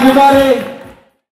everybody.